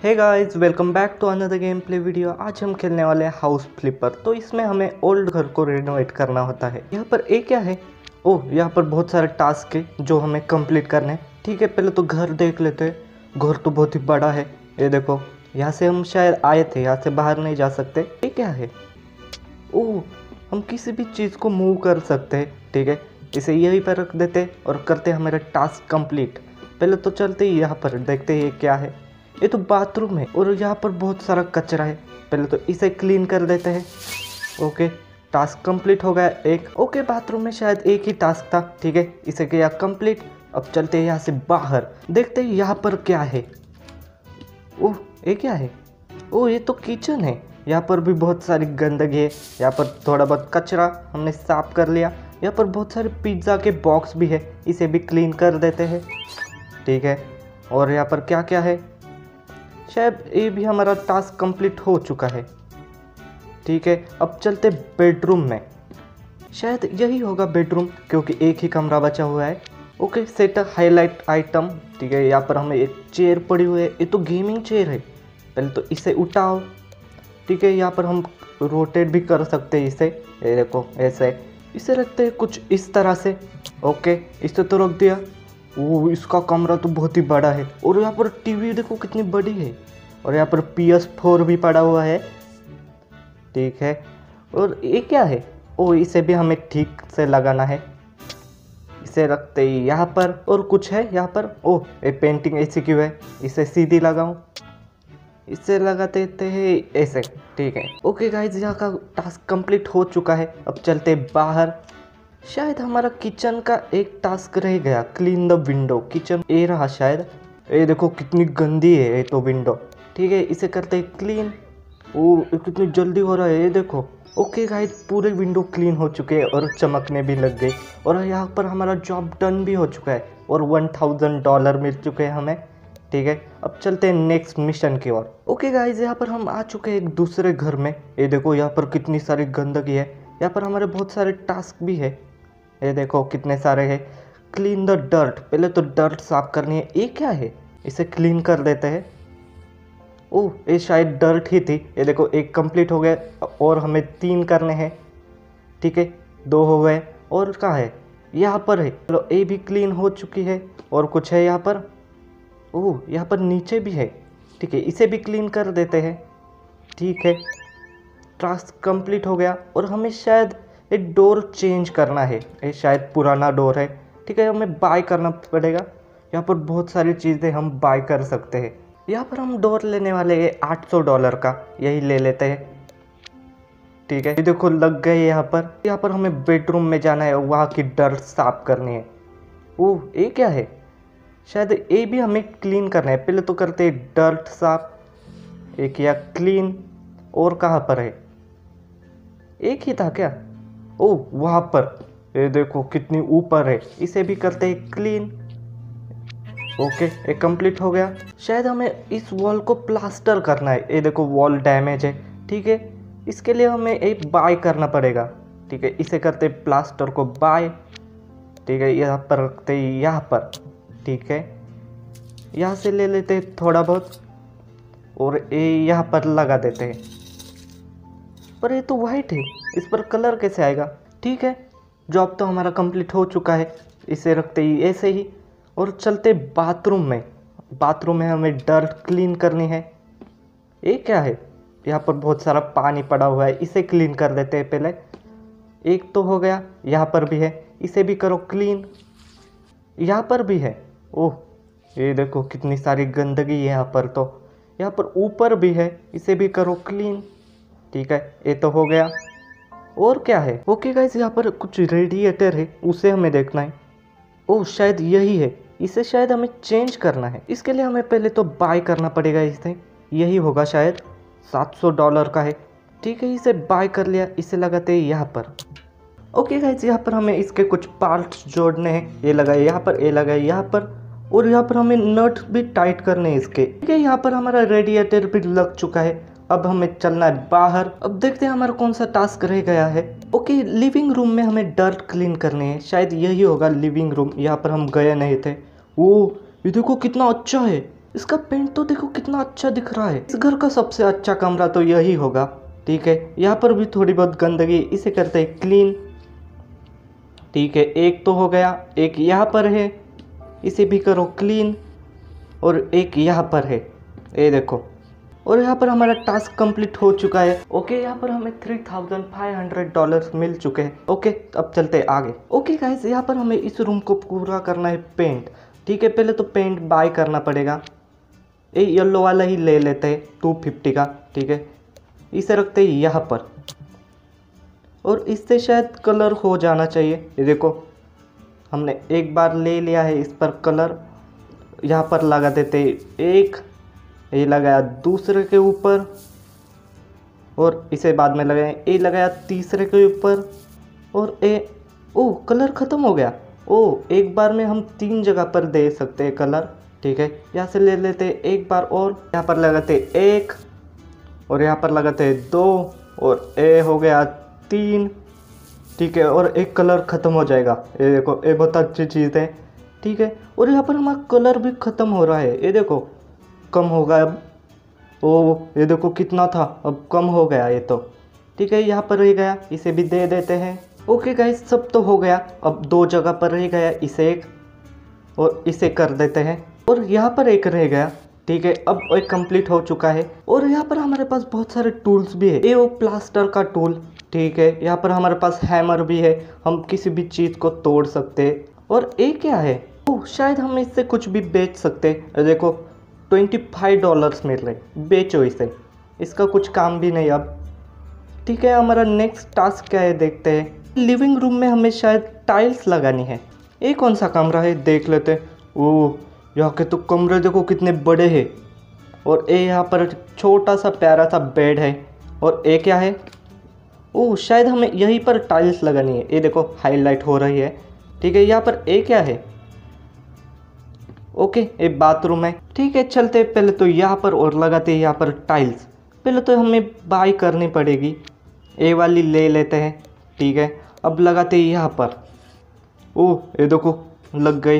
Hey guys welcome back to another gameplay video आज हम खेलने वाले हैं हाउस फ्लिपर तो इसमें हमें ओल्ड घर को रिनोवेट करना होता है। यहाँ पर एक क्या है? ओह, यहाँ पर बहुत सारे टास्क है जो हमें कंप्लीट करने हैं। ठीक है, पहले तो घर देख लेते हैं। घर तो बहुत ही बड़ा है। ये देखो, यहाँ से हम शायद आए थे, यहाँ से बाहर नहीं जा सकते। ये क्या है? ओह, हम किसी भी चीज़ को मूव कर सकते हैं। ठीक है, इसे यहीं पर रख देते और करते हमारा टास्क कंप्लीट पहले तो चलते ही यहाँ पर, देखते ये क्या है। ये तो बाथरूम है और यहाँ पर बहुत सारा कचरा है। पहले तो इसे क्लीन कर देते हैं। ओके टास्क कंप्लीट हो गया एक। ओके बाथरूम में शायद एक ही टास्क था, ठीक है? इसे किया कंप्लीट अब चलते हैं यहाँ से बाहर। देखते हैं यहाँ पर क्या है। ओह, ये क्या है? ओह, ये तो किचन है। यहाँ पर भी बहुत सारी गंदगी है। यहाँ पर थोड़ा बहुत कचरा हमने साफ़ कर लिया। यहाँ पर बहुत सारे पिज़्ज़ा के बॉक्स भी है। इसे भी क्लीन कर देते हैं। ठीक है? और यहाँ पर क्या क्या है? शायद ये भी हमारा टास्क कंप्लीट हो चुका है। ठीक है, अब चलते बेडरूम में। शायद यही होगा बेडरूम क्योंकि एक ही कमरा बचा हुआ है। ओके सेट हाईलाइट आइटम ठीक है, यहाँ पर हमें एक चेयर पड़ी हुई है। ये तो गेमिंग चेयर है। पहले तो इसे उठाओ। ठीक है, यहाँ पर हम रोटेट भी कर सकते हैं इसे। ये देखो, ऐसे। इसे रखते हैं कुछ इस तरह से। ओके इसे तो रख दिया। वो इसका कमरा तो बहुत ही बड़ा है। और यहाँ पर टीवी देखो कितनी बड़ी है। और यहाँ पर पी एस फोर भी पड़ा हुआ है। ठीक है। और ये क्या है? ओ, इसे भी हमें ठीक से लगाना है। इसे रखते ही यहाँ पर और कुछ है यहाँ पर। ओ, ये पेंटिंग ऐसी क्यों है। इसे सीधी लगाऊँ। इसे लगा देते हैं ऐसे। ठीक है। ओके गाइज़ यहाँ का टास्क कंप्लीट हो चुका है। अब चलते बाहर। शायद हमारा किचन का एक टास्क रह गया क्लीन द विंडो किचन ये रहा शायद। ये देखो, कितनी गंदी है ये तो विंडो ठीक है, इसे करते हैं क्लीन ओ कितनी जल्दी हो रहा है, ये देखो। ओके गाइस पूरे विंडो क्लीन हो चुके हैं और चमकने भी लग गई और यहाँ पर हमारा जॉब डन भी हो चुका है और वन थाउज़ेंड डॉलर मिल चुके हैं हमें। ठीक है, अब चलते हैं नेक्स्ट मिशन की ओर। ओके गाइज़ यहाँ पर हम आ चुके हैं एक दूसरे घर में। ये देखो, यहाँ पर कितनी सारी गंदगी है। यहाँ पर हमारे बहुत सारे टास्क भी है। ये देखो कितने सारे हैं। क्लीन द डर्ट पहले तो डर्ट साफ़ करनी है। ये क्या है? इसे क्लीन कर देते हैं। ओह ये शायद डर्ट ही थी। ये देखो, एक कंप्लीट हो गया। और हमें तीन करने हैं। ठीक है? दो हो गए। और कहाँ है? यहाँ पर है। चलो ये भी क्लीन हो चुकी है। और कुछ है यहाँ पर? ओह यहाँ पर नीचे भी है। ठीक है, इसे भी क्लीन कर देते हैं। ठीक है? टास्क कंप्लीट हो गया। और हमें शायद एक डोर चेंज करना है। ये शायद पुराना डोर है। ठीक है, हमें बाय करना पड़ेगा। यहाँ पर बहुत सारी चीज़ें हम बाय कर सकते हैं। यहाँ पर हम डोर लेने वाले हैं आठ सौ डॉलर का। यही ले लेते हैं। ठीक है, ये देखो लग गए यहाँ पर। यहाँ पर हमें बेडरूम में जाना है। वहाँ की डर्ट साफ़ करनी है। ओह, ये क्या है? शायद ये भी हमें क्लीन करना है। पहले तो करते हैं डर्ट साफ़। एक या क्लीन और कहाँ पर है? एक ही था क्या? ओह, वहाँ पर। ये देखो, कितनी ऊपर है। इसे भी करते हैं क्लीन ओके, ये कंप्लीट हो गया। शायद हमें इस वॉल को प्लास्टर करना है। ये देखो वॉल डैमेज है, ठीक है? इसके लिए हमें एक बाय करना पड़ेगा। ठीक है, इसे करते प्लास्टर को बाय ठीक है, यहाँ पर रखते यहाँ पर। ठीक है, यहाँ से ले लेते थोड़ा बहुत। और ये यहाँ पर लगा देते हैं। पर ये तो वाइट है। इस पर कलर कैसे आएगा? ठीक है जॉब तो हमारा कंप्लीट हो चुका है, इसे रखते ही ऐसे ही। और चलते बाथरूम में। बाथरूम में हमें डर्ट क्लीन करनी है। ये क्या है? यहाँ पर बहुत सारा पानी पड़ा हुआ है, इसे क्लीन कर देते हैं पहले। एक तो हो गया, यहाँ पर भी है, इसे भी करो क्लीन यहाँ पर भी है। ओह, ये देखो कितनी सारी गंदगी है यहाँ पर तो। यहाँ पर ऊपर भी है, इसे भी करो क्लीन ठीक है, ये तो हो गया। और क्या है? ओके गाइस यहाँ पर कुछ रेडिएटर है, उसे हमें देखना है। ओह शायद यही है। इसे शायद हमें चेंज करना है। इसके लिए हमें पहले तो बाय करना पड़ेगा इसे यही होगा शायद। 700 डॉलर का है। ठीक है, इसे बाय कर लिया। इसे लगाते हैं यहाँ पर। ओके गाइज़ यहाँ पर हमें इसके कुछ पार्ट्स जोड़ने हैं। ये लगाए यहाँ पर, ये लगाए यहाँ पर। और यहाँ पर हमें नट भी टाइट करने हैं इसके। ठीक है, यहाँ पर हमारा रेडिएटर भी लग चुका है। अब हमें चलना है बाहर। अब देखते हैं हमारा कौन सा टास्क रह गया है। ओके लिविंग रूम में हमें डर्ट क्लीन करने हैं। शायद यही होगा लिविंग रूम यहाँ पर हम गए नहीं थे। ओ ये देखो कितना अच्छा है। इसका पेंट तो देखो कितना अच्छा दिख रहा है। इस घर का सबसे अच्छा कमरा तो यही होगा। ठीक है, यहाँ पर भी थोड़ी बहुत गंदगी। इसे करते हैं क्लीन ठीक है, एक तो हो गया, एक यहाँ पर है। इसे भी करो क्लीन और एक यहाँ पर है। ये देखो। और यहाँ पर हमारा टास्क कंप्लीट हो चुका है। ओके यहाँ पर हमें three thousand five hundred dollar मिल चुके हैं। ओके अब चलते आगे। ओके गाइस यहाँ पर हमें इस रूम को पूरा करना है पेंट ठीक है, पहले तो पेंट बाय करना पड़ेगा। ये येलो वाला ही ले लेते हैं टू फिफ्टी का। ठीक है, इसे रखते हैं यहाँ पर। और इससे शायद कलर हो जाना चाहिए। ये देखो, हमने एक बार ले लिया है इस पर कलर यहाँ पर लगा देते एक ये लगाया दूसरे के ऊपर, और इसे बाद में लगाया, ए लगाया तीसरे के ऊपर, और ए, ओ, कलर ख़त्म हो गया। ओ, एक बार में हम तीन जगह पर दे सकते हैं कलर, ठीक है? यहाँ से ले लेते एक बार और, यहाँ पर लगाते एक, और यहाँ पर लगाते दो, और ए हो गया तीन, ठीक है? और एक कलर ख़त्म हो जाएगा। ये देखो, ये बहुत अच्छी चीज़ है, ठीक है? और यहाँ पर हमारा कलर भी ख़त्म हो रहा है। ये देखो कम होगा अब। ओ, ये देखो कितना था, अब कम हो गया ये तो। ठीक है, यहाँ पर रह गया, इसे भी दे देते हैं। ओके गाइस सब तो हो गया, अब दो जगह पर रह गया, इसे एक, और इसे कर देते हैं। और यहाँ पर एक रह गया, ठीक है, अब एक कंप्लीट हो चुका है। और यहाँ पर हमारे पास बहुत सारे टूल्स भी है। ये वो प्लास्टर का टूल ठीक है, यहाँ पर हमारे पास हैमर भी है, हम किसी भी चीज़ को तोड़ सकते हैं। और ये क्या है? ओ, शायद हम इससे कुछ भी बेच सकते देखो ट्वेंटी फाइव डॉलर्स मिल रहे बेचो इसे। इसका कुछ काम भी नहीं अब। ठीक है, हमारा नेक्स्ट टास्क क्या है देखते हैं। लिविंग रूम में हमें शायद टाइल्स लगानी है। ये कौन सा कमरा है? देख लेते ओह, यहाँ के तो कमरे देखो कितने बड़े हैं। और ये यहाँ पर छोटा सा प्यारा सा बेड है। और ये क्या है? ओह, शायद हमें यहीं पर टाइल्स लगानी है। ये देखो हाईलाइट हो रही है। ठीक है, यहाँ पर ए क्या है? ओके, एक बाथरूम है। ठीक है, चलते पहले तो यहाँ पर और लगाते हैं यहाँ पर टाइल्स पहले तो हमें बाई करनी पड़ेगी। ए वाली ले लेते हैं। ठीक है, अब लगाते हैं यहाँ पर। ओह ये देखो, लग गई।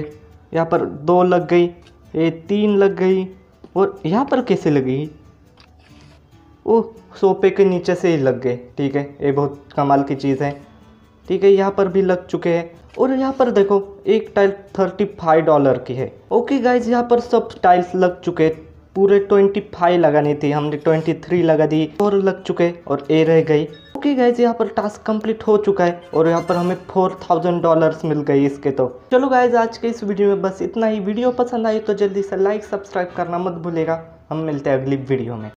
यहाँ पर दो लग गई, ये तीन लग गई। और यहाँ पर कैसे लगी? ओह सोफे के नीचे से ही लग गए। ठीक है, ये बहुत कमाल की चीज़ है। ठीक है, यहाँ पर भी लग चुके हैं। और यहाँ पर देखो, एक टाइल थर्टी फाइव डॉलर की है। ओके गाइज़ यहाँ पर सब टाइल्स लग चुके। पूरे ट्वेंटी फाइव लगानी थी। हमने ट्वेंटी थ्री लगा दी और लग चुके और ए रह गई। ओके गाइज़ यहाँ पर टास्क कंप्लीट हो चुका है और यहाँ पर हमें फोर थाउज़ेंड डॉलर्स मिल गई इसके तो। चलो गाइज़ आज के इस वीडियो में बस इतना ही। वीडियो पसंद आई तो जल्दी से लाइक सब्सक्राइब करना मत भूलेगा। हम मिलते हैं अगली वीडियो में।